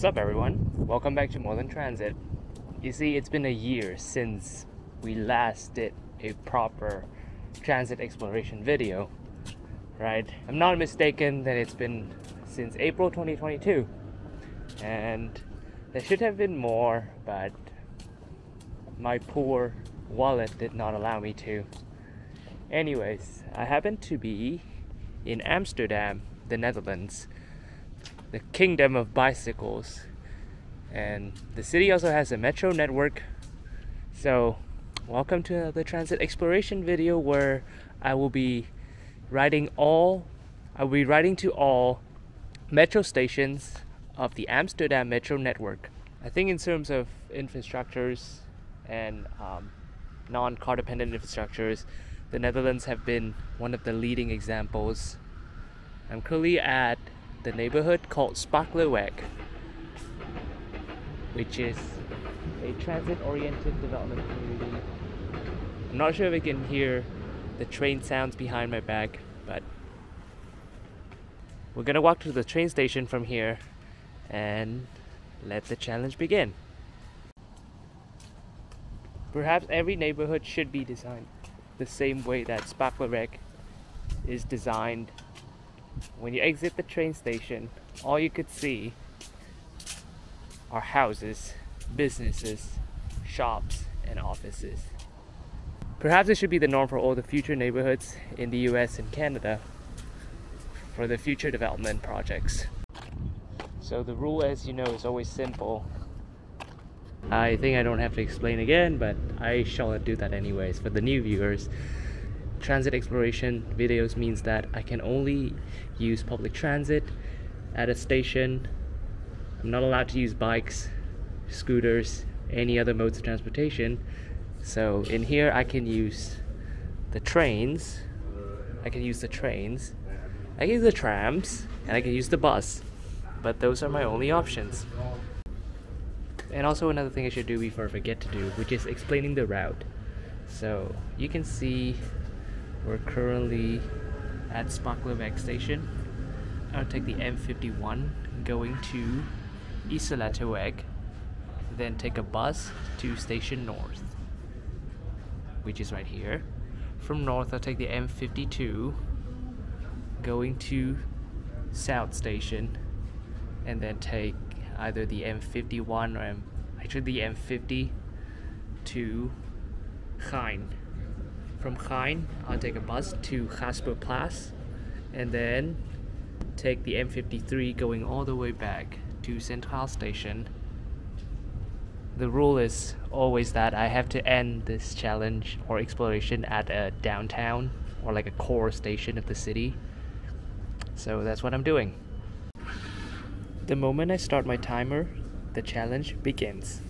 What's up, everyone? Welcome back to More Than Transit. You see, it's been a year since we last did a proper transit exploration video, right? I'm not mistaken that it's been since April 2022, and there should have been more, but my poor wallet did not allow me to. Anyways, I happen to be in Amsterdam, the Netherlands, the kingdom of bicycles. And the city also has a metro network. So, welcome to the transit exploration video where I will be riding all I will be riding to all metro stations of the Amsterdam metro network. I think in terms of infrastructures and um, non-car dependent infrastructures, the Netherlands have been one of the leading examples. I'm currently at the neighborhood called Spaklerweg, which is a transit-oriented development community. I'm not sure if you can hear the train sounds behind my back, but we're gonna walk to the train station from here and let the challenge begin. Perhaps every neighborhood should be designed the same way that Spaklerweg is designed. When you exit the train station, all you could see are houses, businesses, shops, and offices. Perhaps it should be the norm for all the future neighborhoods in the US and Canada for the future development projects. So the rule, as you know, is always simple. I think I don't have to explain again, but I shall do that anyways. For the new viewers, transit exploration videos means that I can only use public transit at a station. I'm not allowed to use bikes, scooters, any other modes of transportation. So in here I can use the trains. I can use the trains. I can use the trams and I can use the bus. But those are my only options. And also another thing I should do before I forget to do, which is explaining the route. So you can see we're currently at Spaklerweg station. I'll take the M51 going to Isolatorweg, then take a bus to Station North, which is right here. From North, I'll take the M52 going to South Station, and then take either the M51 or M, actually the M50 to Gein. From Gein, I'll take a bus to Gaasperplas and then take the M53 going all the way back to Central Station. The rule is always that I have to end this challenge or exploration at a downtown or like a core station of the city. So that's what I'm doing. The moment I start my timer, the challenge begins.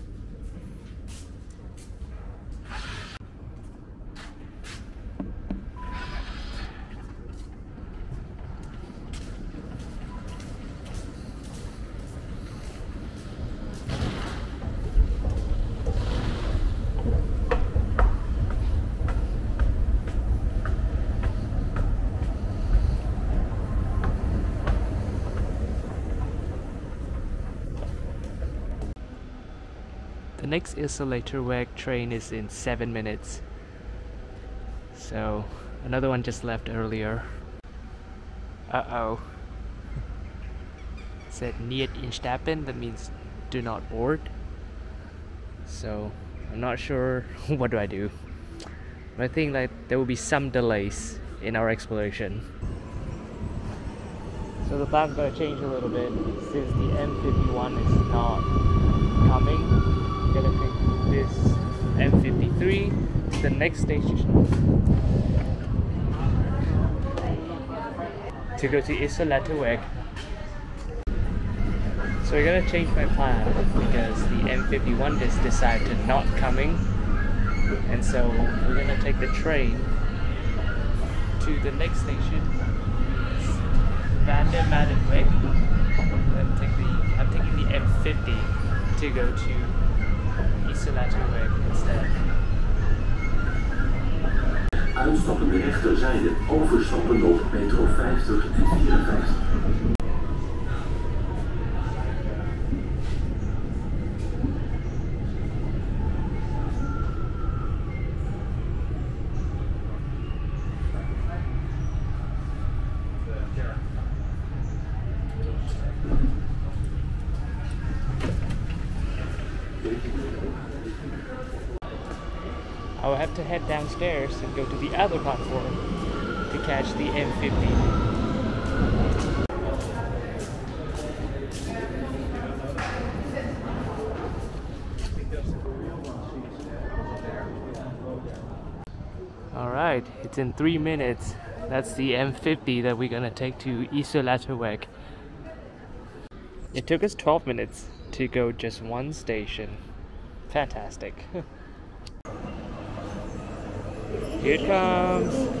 Next Isolatorweg train is in 7 minutes. So, another one just left earlier. Uh-oh. It said niet instappen, that means do not board. So, I'm not sure what do I do. But I think like there will be some delays in our exploration. So the plan's gonna change a little bit since the M51 is not coming. I'm gonna take this M53 to the next station to go to Isolatorweg. So we're gonna change my plan because the M51 just decided to not coming, and so we're gonna take the train to the next station, Van der Madeweg. I'm taking the M50 to go to Instead. Uitstappen de rechterzijde, overstappen op metro 50 en 54. head downstairs and go to the other platform to catch the M50. Alright, it's in three minutes. That's the M50 that we're gonna take to Isolatorweg. It took us 12 minutes to go just one station. Fantastic. Here it comes.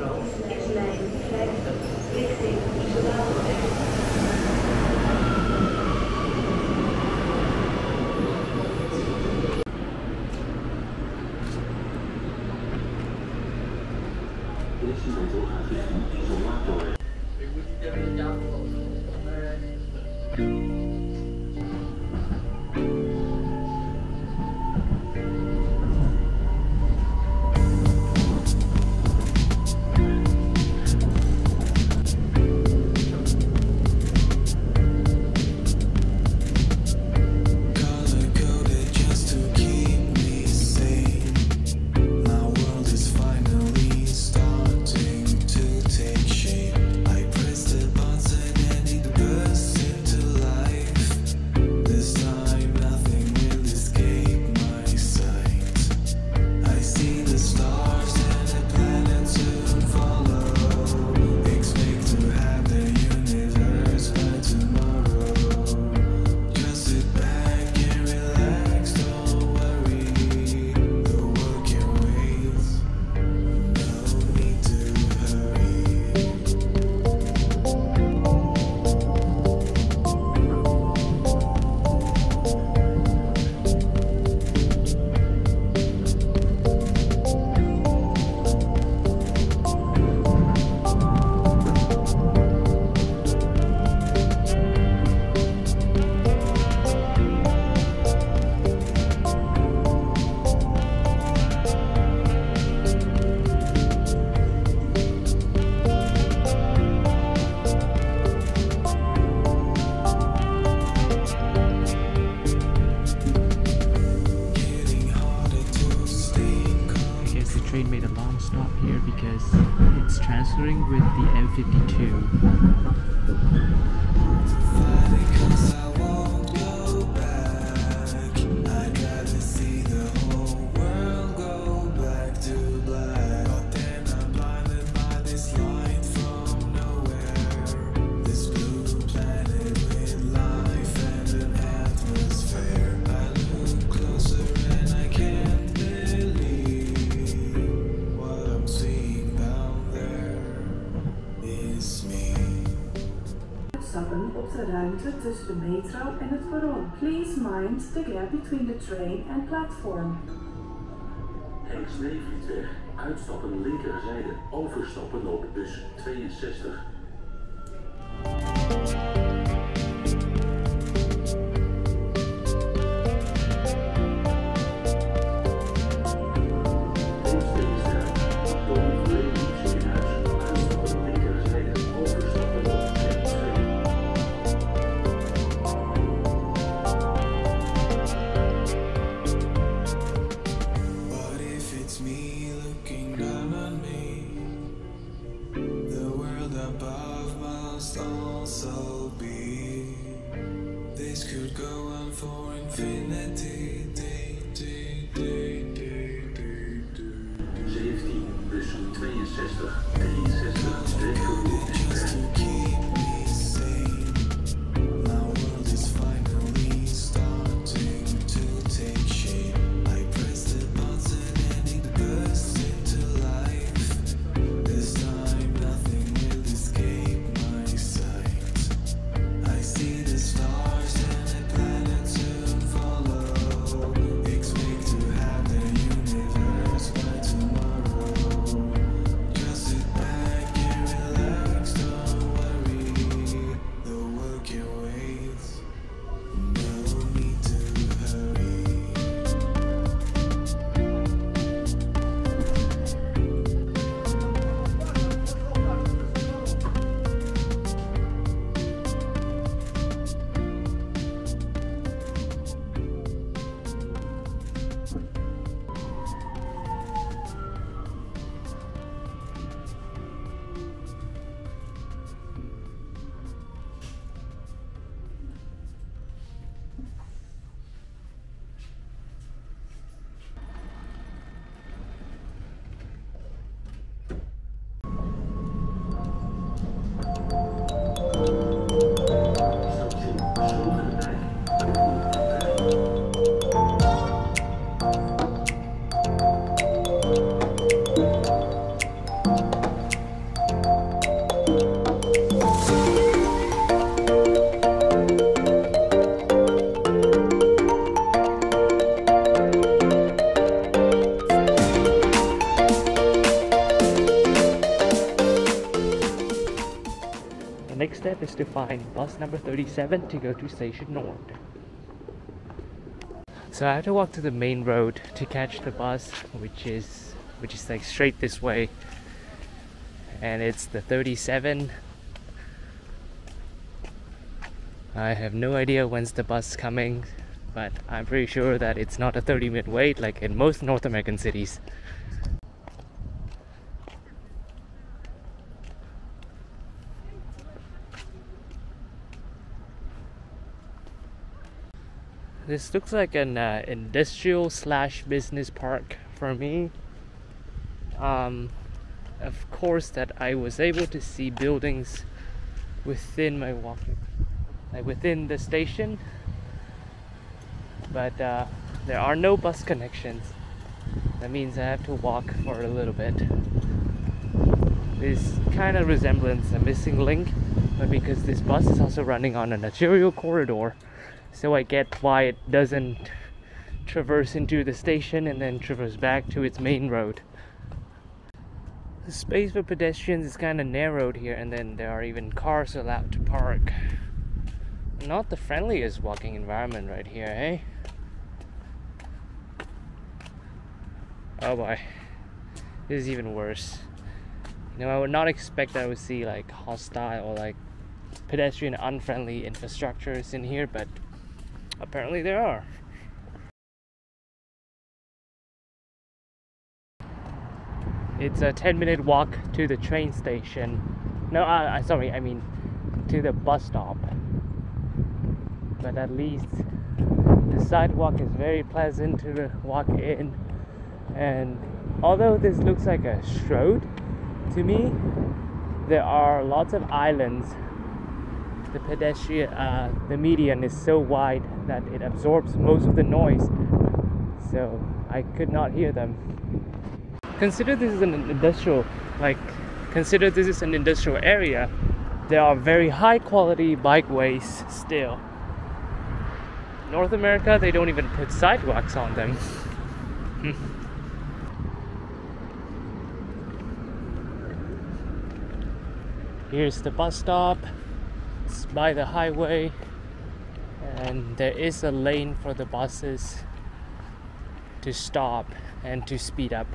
tussen de metro en het perron. Please mind the gap between the train and platform. Henk Sneevlietweg, uitstappen linkerzijde, overstappen op bus 62. Oh. To find bus number 37 to go to Station North. So I have to walk to the main road to catch the bus, which is which is like straight this way. And it's the 37. I have no idea when's the bus coming, but I'm pretty sure that it's not a 30 minute wait like in most North American cities. This looks like an uh, industrial slash business park for me. Um, of course, that I was able to see buildings within my walking, like within the station, but uh, there are no bus connections. That means I have to walk for a little bit. This kind of resembles a missing link, but because this bus is also running on an arterial corridor, so I get why it doesn't traverse into the station and then traverse back to its main road. The space for pedestrians is kind of narrowed here, and then there are even cars allowed to park. Not the friendliest walking environment right here, eh? Oh boy, this is even worse. You know, I would not expect that I would see like hostile or like pedestrian unfriendly infrastructures in here, but apparently there are. It's a 10 minute walk to the train station. No, uh, uh, sorry, I mean to the bus stop. But at least the sidewalk is very pleasant to walk in. And although this looks like a road to me, there are lots of islands the pedestrian uh, the median is so wide that it absorbs most of the noise. So i could not hear them. Consider this is an industrial like consider this is an industrial area. There are very high quality bikeways still. North america they don't even put sidewalks on them. Here's the bus stop it's by the highway and there is a lane for the buses to stop and to speed up.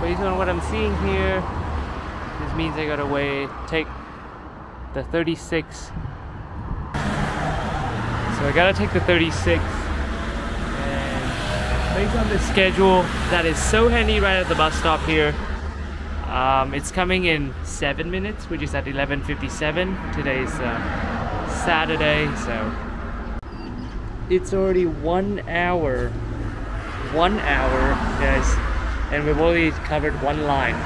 Based on what I'm seeing here, this means I gotta wait, take the 36. So I gotta take the 36 and based on the schedule that is so handy right at the bus stop here, um, it's coming in seven minutes, which is at 11:57. Today's uh, Saturday, so it's already one hour. One hour, guys, and we've only covered one line.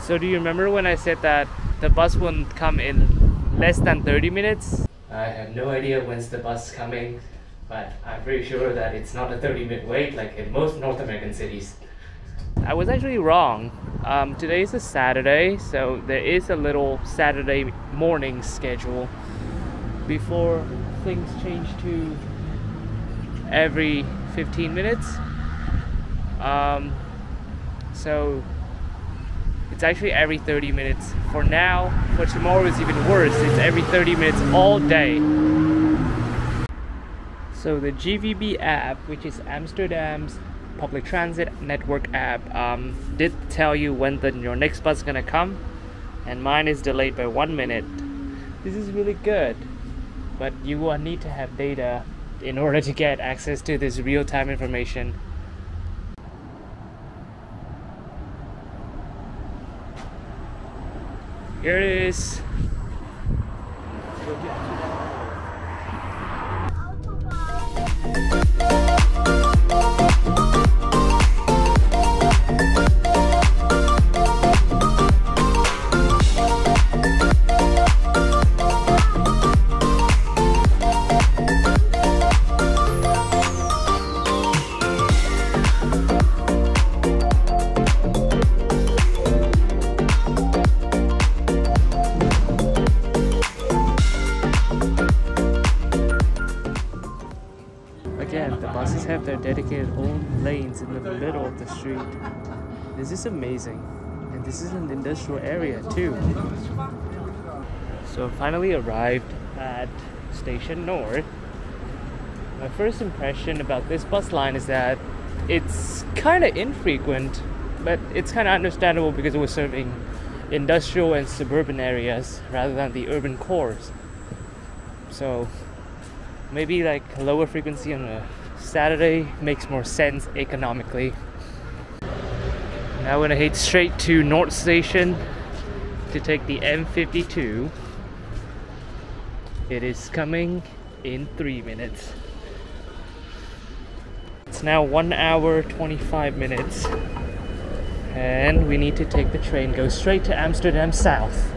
So, do you remember when I said that the bus won't come in less than 30 minutes? I have no idea when's the bus coming, but I'm pretty sure that it's not a 30 minute wait like in most North American cities. I was actually wrong. Um, today is a Saturday, so there is a little Saturday morning schedule before things change to every 15 minutes. Um, so it's actually every 30 minutes. For now, for tomorrow is even worse. It's every 30 minutes all day. So the GVB app, which is Amsterdam's public transit network app um, did tell you when the, your next bus is gonna come? And mine is delayed by one minute. This is really good but you will need to have data in order to get access to this real-time information. Here it is This is amazing. And this is an industrial area too. So finally arrived at Station North. My first impression about this bus line is that it's kind of infrequent, but it's kind of understandable because it was serving industrial and suburban areas rather than the urban cores. So maybe like lower frequency on a Saturday makes more sense economically. Now we're gonna head straight to North Station to take the M52. It is coming in three minutes. It's now one hour 25 minutes, and we need to take the train, go straight to Amsterdam South.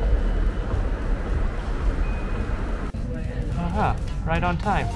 Aha, right on time.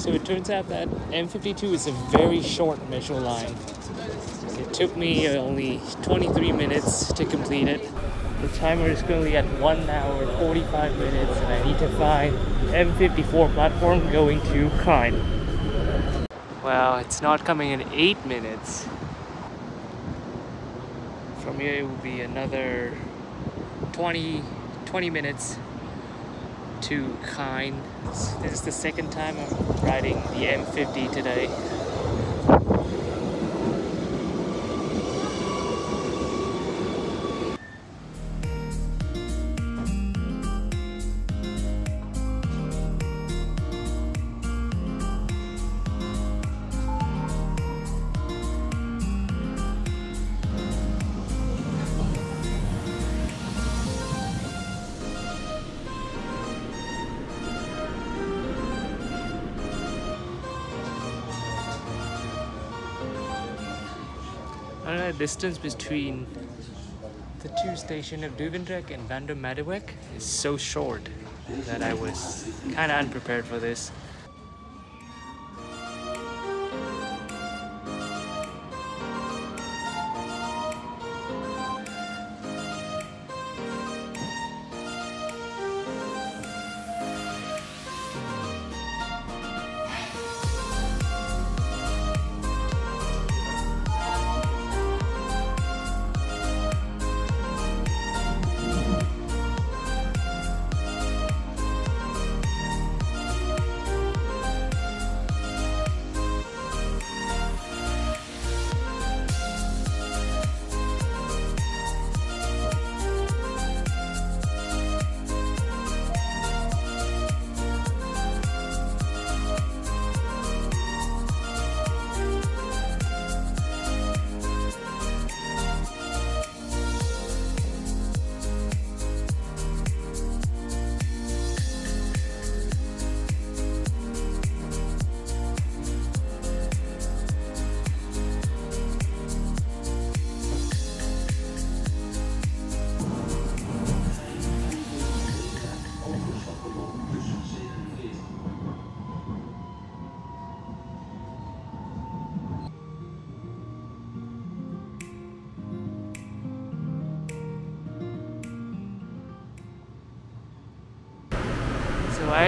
So it turns out that M52 is a very short metro line. It took me only 23 minutes to complete it. The timer is currently at 1 hour 45 minutes and I need to find the M54 platform going to Gein. Wow, it's not coming in 8 minutes. From here it will be another 20, 20 minutes to Gein. This is the second time I'm riding the M50 today. Distance between the two stations of Duivendrecht and Van is so short that I was kind of unprepared for this.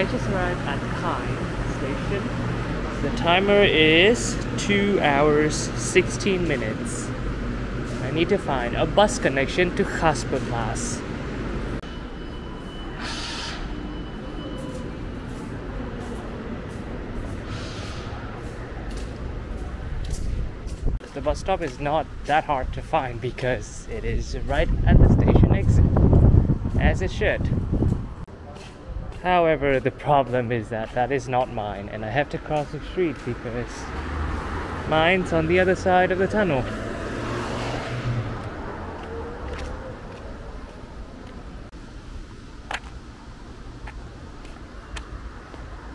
I just arrived at Gein station. The timer is 2 hours 16 minutes. I need to find a bus connection to Gaasperplas. The bus stop is not that hard to find because it is right at the station exit, as it should. However, the problem is that that is not mine, and I have to cross the street because mine's on the other side of the tunnel.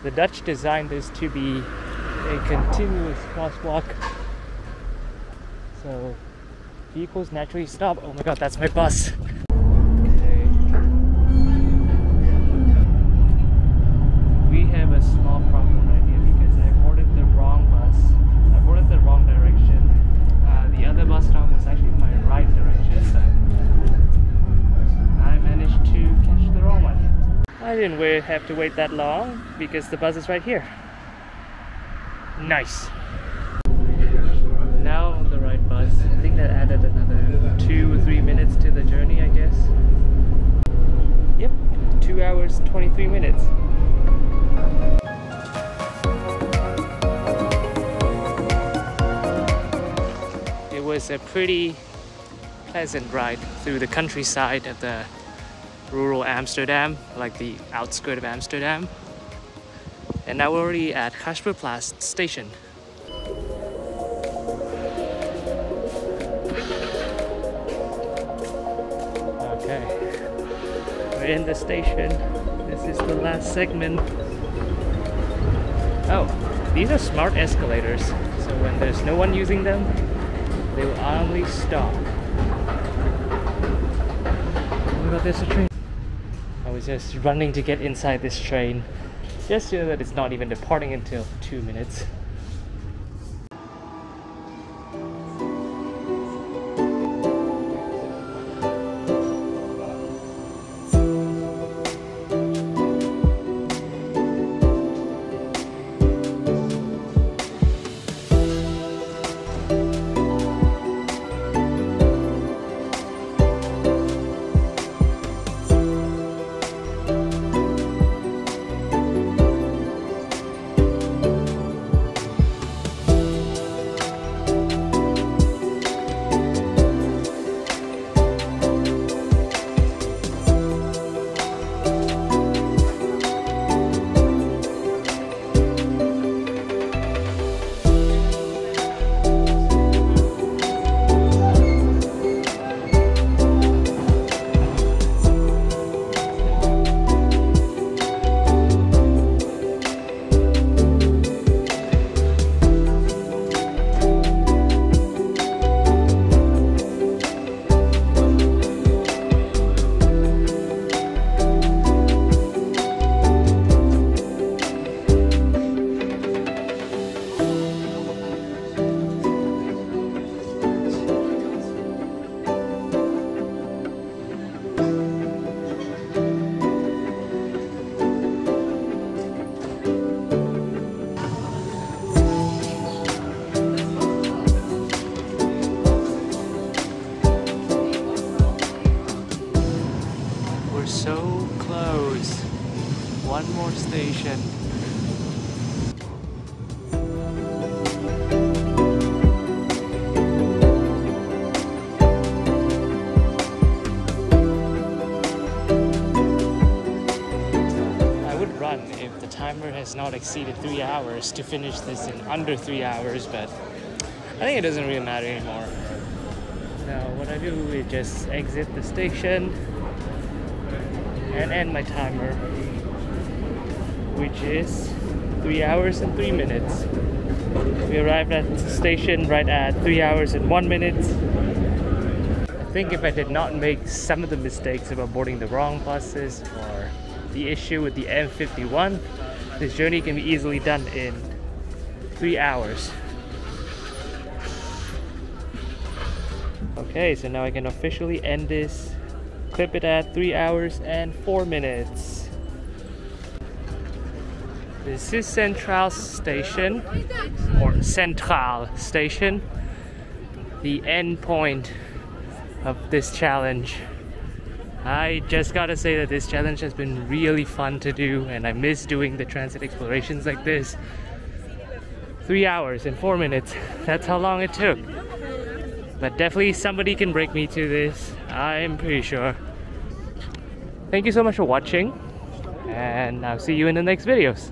The Dutch designed this to be a continuous crosswalk, so vehicles naturally stop. Oh my god, that's my bus! Didn't wait, have to wait that long because the bus is right here. Nice. Now on the right bus. I think that added another two or three minutes to the journey, I guess. Yep, two hours, 23 minutes. It was a pretty pleasant ride through the countryside of the rural Amsterdam, like the outskirt of Amsterdam. And now we're already at Gaasperplas station. Okay, we're in the station. This is the last segment. Oh, these are smart escalators. So when there's no one using them, they will only stop. Oh my a train. I was just running to get inside this train. Just so that it's not even departing until two minutes. One more station. I would run if the timer has not exceeded three hours to finish this in under three hours, but I think it doesn't really matter anymore. Now, what I do is just exit the station and end my timer, which is three hours and three minutes. We arrived at the station right at three hours and one minute. I think if I did not make some of the mistakes about boarding the wrong buses or the issue with the M51, this journey can be easily done in three hours. Okay, so now I can officially end this clip it at 3 hours and 4 minutes. This is Central Station, or Central Station, the end point of this challenge. I just gotta say that this challenge has been really fun to do, and I miss doing the transit explorations like this. Three hours and four minutes. That's how long it took. But definitely somebody can break me to this. I'm pretty sure. Thank you so much for watching, and I'll see you in the next videos.